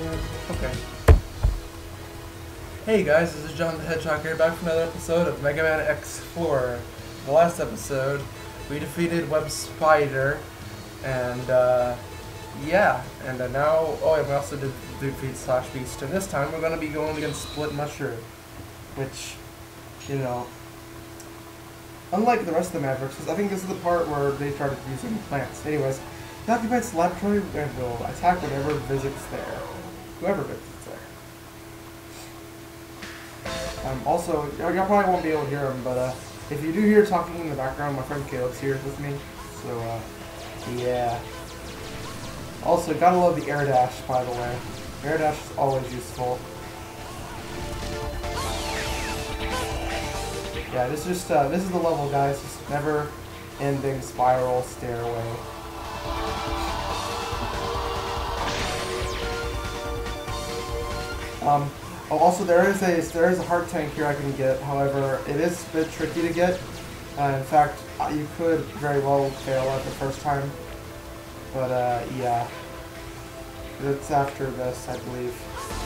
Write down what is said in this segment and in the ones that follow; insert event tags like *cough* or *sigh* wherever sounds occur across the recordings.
Okay. Hey guys, this is John the Hedgehog here, back for another episode of Mega Man X4. The last episode, we defeated Web Spider, and uh, yeah, and uh, now, oh, and we also did defeat Slash Beast, and this time we're going to be going against Split Mushroom, which, you know, unlike the rest of the Mavericks, 'cause I think this is the part where they started using plants. Anyways, it occupies the laboratory and will attack whatever visits there. Whoever visits there. Um, also, y'all probably won't be able to hear him, but uh, if you do hear talking in the background, my friend Caleb's here with me. So, uh, yeah. Also, gotta love the air dash, by the way. Air dash is always useful. Yeah, this is just uh, this is the level, guys. Just never ending spiral stairway. Um, oh, also there is a there is a heart tank here I can get. However, it is a bit tricky to get. Uh, in fact, uh, you could very well fail at the first time. But uh, yeah, it's after this, I believe.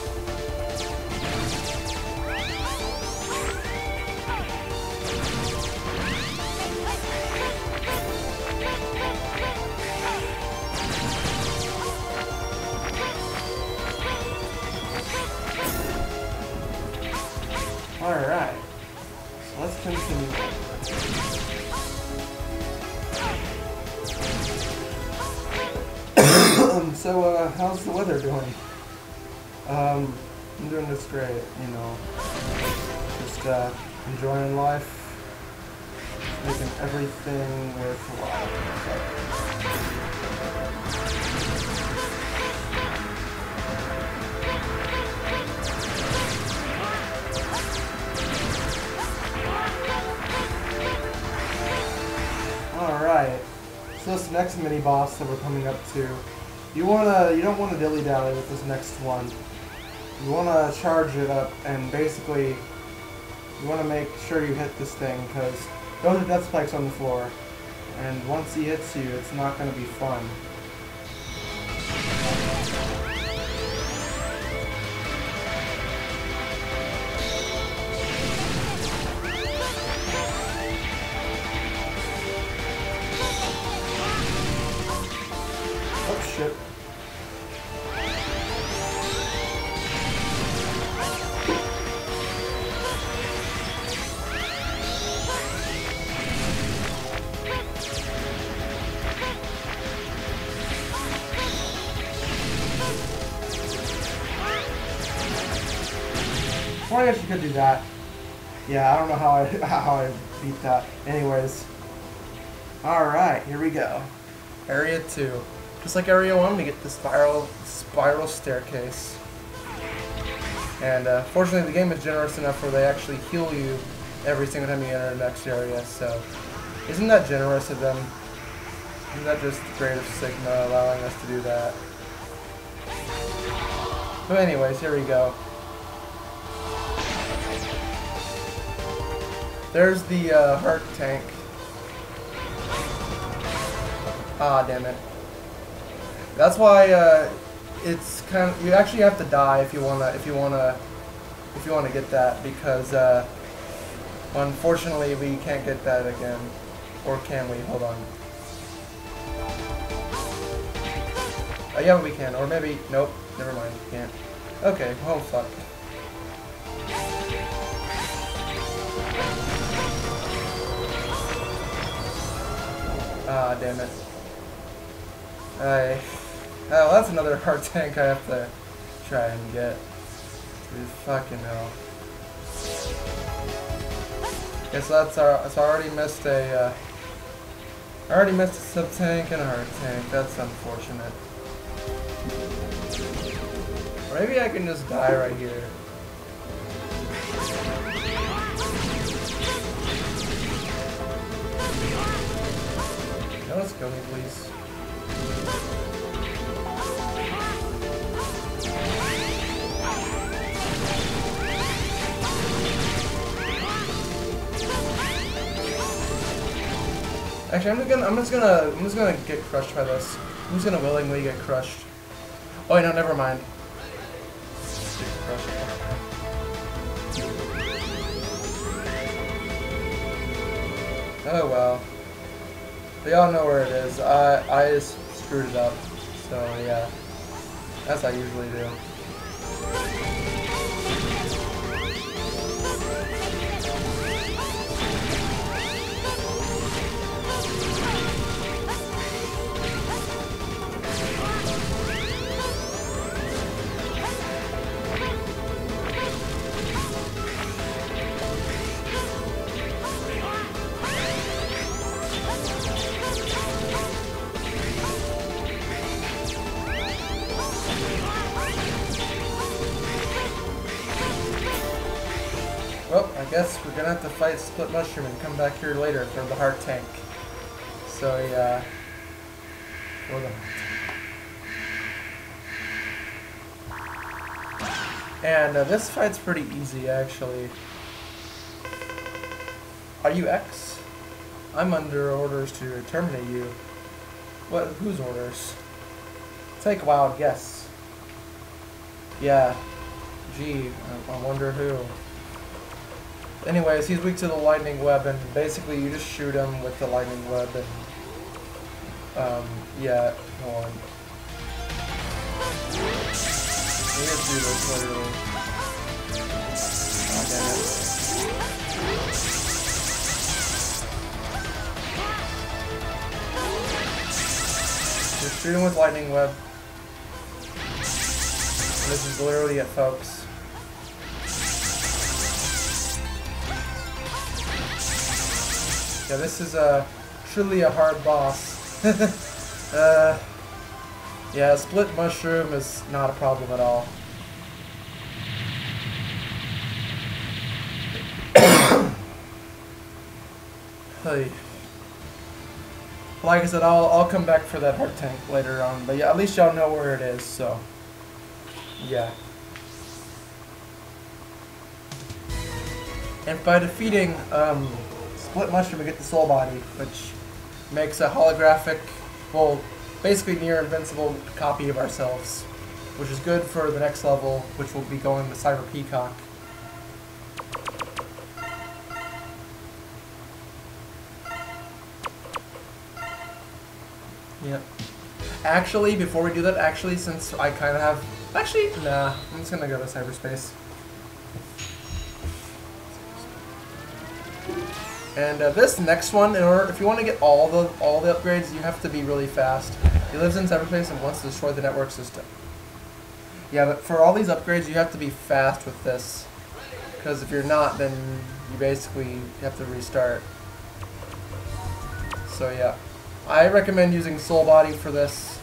All right, so let's continue. *coughs* so, uh, how's the weather doing? Um, I'm doing this great, you know. Just, uh, enjoying life. Making everything worthwhile. Alright. So this next mini boss that we're coming up to, you wanna you don't wanna dilly dally with this next one. You wanna charge it up and basically you wanna make sure you hit this thing because those are death spikes on the floor. And once he hits you, it's not gonna be fun. I guess you could do that. Yeah, I don't know how I, *laughs* how I beat that. Anyways. Alright, here we go. Area 2. Just like Area 1, we get the spiral, spiral staircase. And uh, fortunately, the game is generous enough where they actually heal you every single time you enter the next area, so... Isn't that generous of them? Isn't that just great of Sigma allowing us to do that? But anyways, here we go. There's the uh, tank. Ah, damn it. That's why uh, it's kind of you actually have to die if you wanna if you wanna if you wanna get that because uh, unfortunately we can't get that again, or can we? Hold on. Uh, yeah, we can, or maybe nope. Never mind, can't. Okay, well fuck. Ah, damn it. I. Oh, that's another *laughs* heart tank I have to try and get. Dude, fucking hell. Guess that's our. So I already missed a. Uh, I already missed a sub tank and a heart tank. That's unfortunate. Or maybe I can just die right here. Now let's go, please. Actually, I'm gonna, I'm just gonna, I'm just gonna get crushed by this. I'm just gonna willingly get crushed. Oh, no, never mind. Oh well. They all know where it is. I I just screwed it up. So yeah. As I usually do. Guess we're gonna have to fight Split Mushroom and come back here later for the heart tank. So yeah. For the And uh, this fight's pretty easy actually. Are you X? I'm under orders to terminate you. What? Whose orders? Take a wild guess. Yeah. Gee, I, I wonder who. Anyways, he's weak to the lightning web, and basically you just shoot him with the lightning web, and um, yeah, hold on. Have to do this literally. Oh. Just shoot him with lightning web. This is literally it, folks. Yeah, this is uh, truly a hard boss. *laughs* uh, yeah, split mushroom is not a problem at all. *coughs* hey. Like I said, I'll, I'll come back for that heart tank later on, but yeah, at least y'all know where it is, so. Yeah. And by defeating um, Split Mushroom, we get the Soul Body, which makes a holographic, well, basically near invincible copy of ourselves, which is good for the next level, which will be going to Cyber Peacock. Yep. Actually, before we do that, actually, since I kind of have... Actually, nah, I'm just gonna go to cyberspace. And uh, this next one, in order, if you want to get all the all the upgrades, you have to be really fast. He lives in cyberspace and wants to destroy the network system. Yeah, but for all these upgrades, you have to be fast with this. Because if you're not, then you basically have to restart. So yeah. I recommend using Soul Body for this.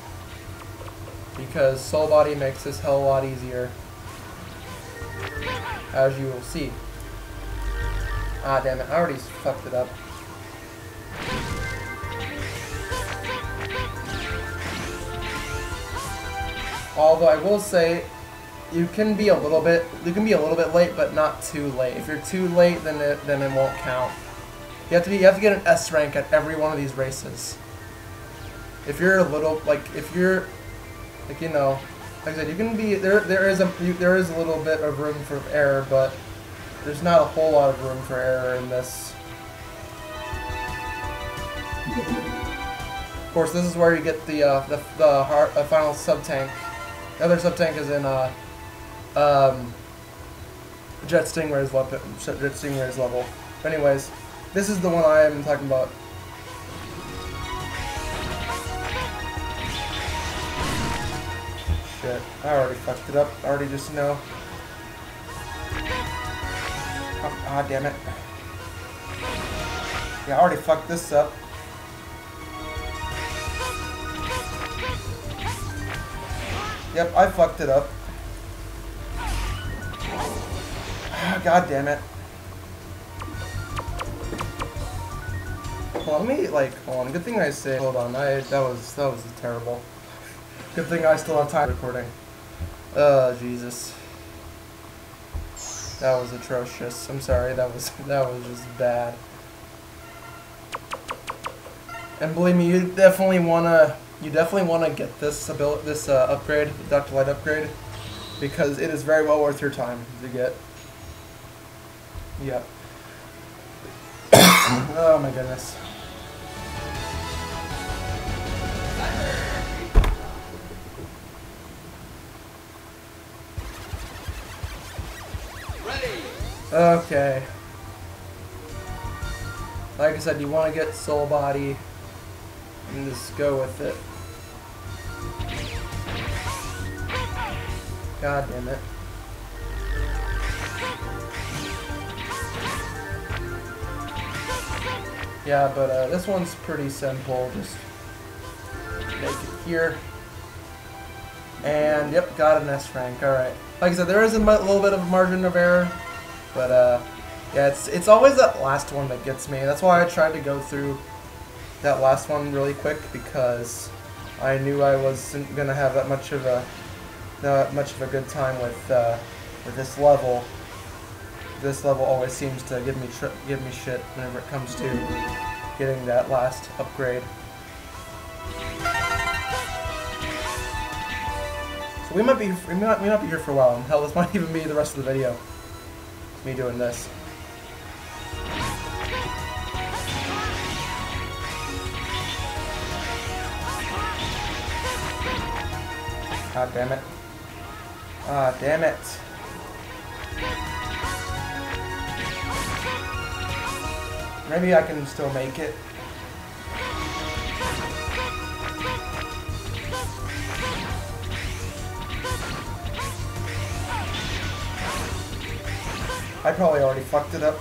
Because Soul Body makes this hell a lot easier. As you will see. Ah, damn it. I already fucked it up. Although I will say, you can be a little bit, you can be a little bit late, but not too late. If you're too late, then it, then it won't count. You have to be, you have to get an S rank at every one of these races. If you're a little, like, if you're, like, you know, like I said, you can be, there, there is a, you, there is a little bit of room for error, but there's not a whole lot of room for error in this. Of course, this is where you get the, uh, the, the final sub-tank. The other sub-tank is in, uh, um, Jet Stingray's weapon, Jet Stingray's level. But anyways, this is the one I am talking about. Shit, I already fucked it up. I already just know. Oh, ah, damn it. Yeah, I already fucked this up. Yep, I fucked it up. God damn it. Well, let me like hold on. Good thing I say hold on. I that was that was terrible. Good thing I still have time recording. Oh Jesus. That was atrocious. I'm sorry. That was *laughs* that was just bad. And believe me, you definitely wanna you definitely wanna get this ability this uh, upgrade, Dr. Light upgrade, because it is very well worth your time to get. Yep. *coughs* Oh my goodness. Okay. Like I said, you want to get Soul Body and just go with it. God damn it. Yeah, but uh, this one's pretty simple. Just make it here. And yep, got an S rank. Alright. Like I said, there is a little bit of margin of error. But uh, yeah, it's, it's always that last one that gets me. That's why I tried to go through that last one really quick because I knew I wasn't gonna have that much of a not much of a good time with uh, with this level. This level always seems to give me give me shit whenever it comes to getting that last upgrade. So we might be we might, we might be here for a while, and hell, this *laughs* might even be the rest of the video. Me doing this. God damn it. Ah, damn it. Maybe I can still make it. I probably already fucked it up.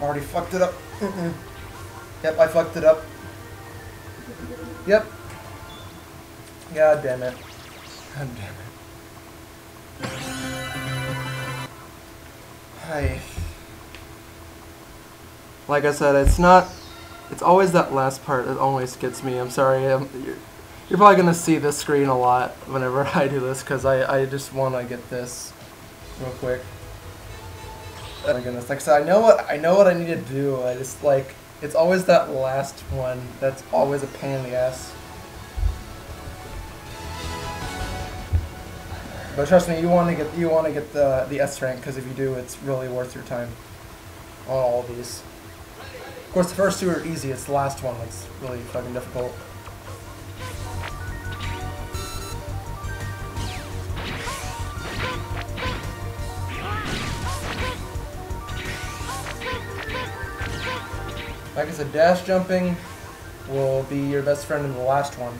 Already fucked it up. yep, I fucked it up. Yep, God damn it. God damn it. Hi. Like I said, it's not... It's always that last part that always gets me. I'm sorry. I'm, you're, you're probably going to see this screen a lot whenever *laughs* I do this because I, I just want to get this real quick. Oh my goodness. Like I said, I know what I know what I need to do. I just like it's always that last one that's always a pain in the ass. But trust me, you want to get you want to get the the S rank because if you do, it's really worth your time on all of these. Of course, the first two are easy. It's the last one that's really fucking difficult. I said, dash jumping will be your best friend in the last one.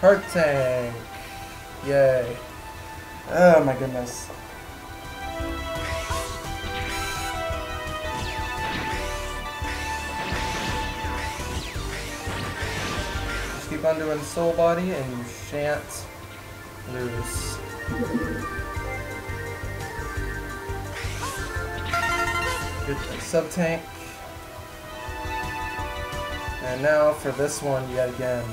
Heart tank. Yay. Oh my goodness. Just keep on doing soul body and you shan't lose. Sub tank. And now for this one yet again.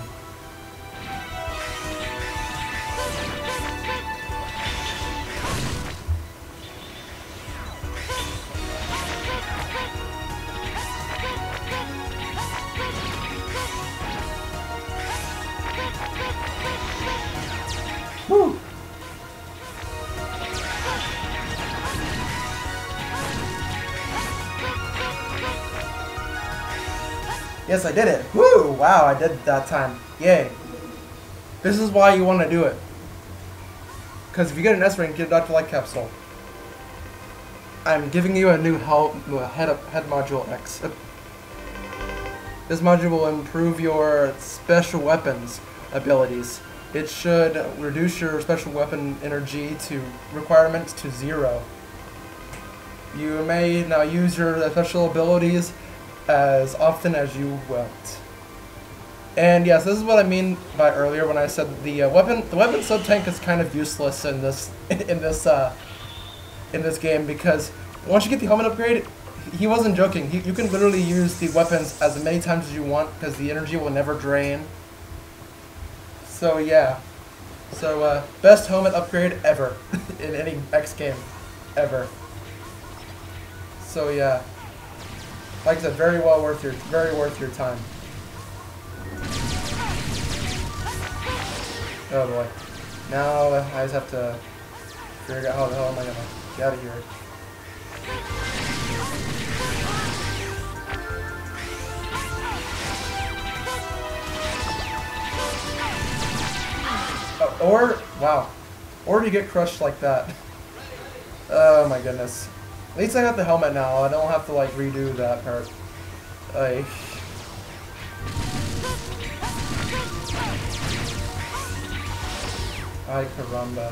Yes, I did it. Woo! Wow, I did that time. Yay. This is why you want to do it. Because if you get an S rank, get a Dr. Light capsule. I'm giving you a new help, head, up, head module X. This module will improve your special weapons abilities. It should reduce your special weapon energy to requirements to zero. You may now use your special abilities as often as you want. And yes, this is what I mean by earlier when I said the uh, weapon the weapon sub tank is kind of useless in this *laughs* in this uh, in this game because once you get the helmet upgrade, he wasn't joking. He, you can literally use the weapons as many times as you want because the energy will never drain. So yeah. So uh, best helmet upgrade ever *laughs* in any X game, ever. So yeah. Like I said, very well worth your very worth your time. Oh boy. Now I just have to figure out how the hell am I gonna get out of here. Oh, or, wow. Or do you get crushed like that? *laughs* Oh my goodness. At least I got the helmet now. I don't have to like redo that part. Like... Ay caramba.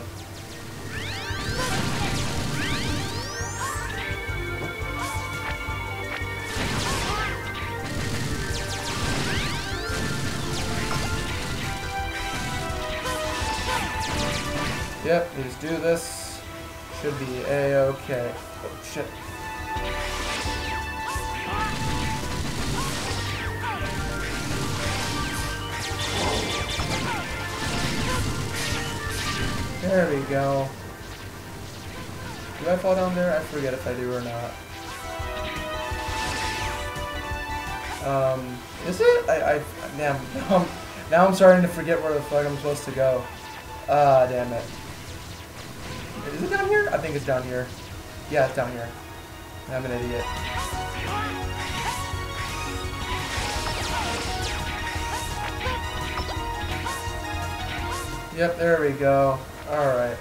Yep, just do this. Should be a-okay. Oh, shit. There we go. Do I fall down there? I forget if I do or not. Um, is it? I, I, damn, *laughs* now I'm, now I'm starting to forget where the fuck I'm supposed to go. Ah, damn it. Is it down here? I think it's down here. Yeah, it's down here. I'm an idiot. Yep, there we go. Alright.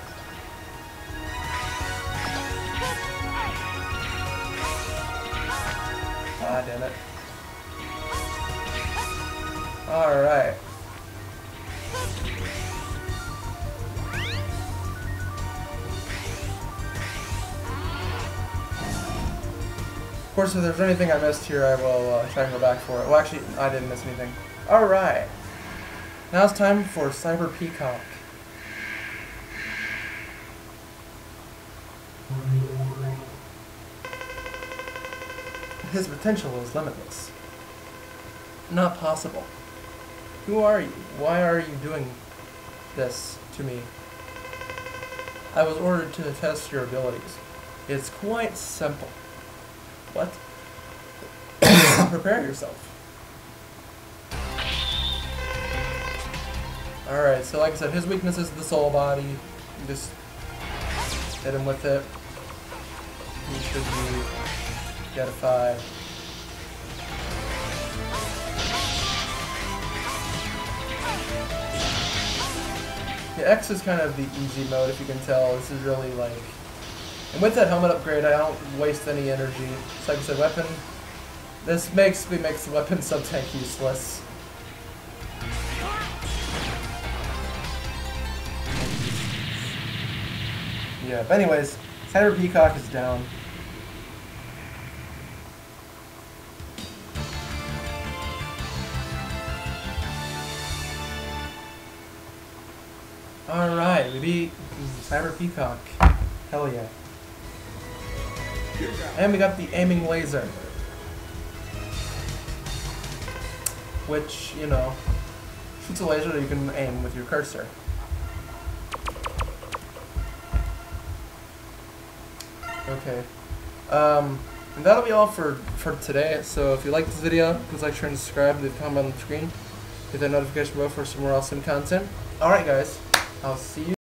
Ah, damn it. Alright. Of course, if there's anything I missed here, I will uh, try and go back for it. Well, actually, I didn't miss anything. Alright. Now it's time for Cyber Peacock. His potential is limitless. Not possible. Who are you? Why are you doing this to me? I was ordered to test your abilities. It's quite simple. What? *coughs* Prepare yourself. Alright, so like I said, his weakness is the soul body. You just hit him with it. He should be Getify. The X is kind of the easy mode, if you can tell. This is really like... And with that helmet upgrade, I don't waste any energy. So like I said, weapon... This basically makes the weapon sub-tank useless. Yeah, but anyways, Cyber Peacock is down. Alright, we beat Cyber Peacock. Hell yeah. And we got the aiming laser. Which, you know, shoots a laser that you can aim with your cursor. Okay. Um, and that'll be all for, for today. So if you like this video, please like, share, and subscribe. Leave a comment on the screen. Hit that notification bell for some more awesome content. Alright guys, I'll see you.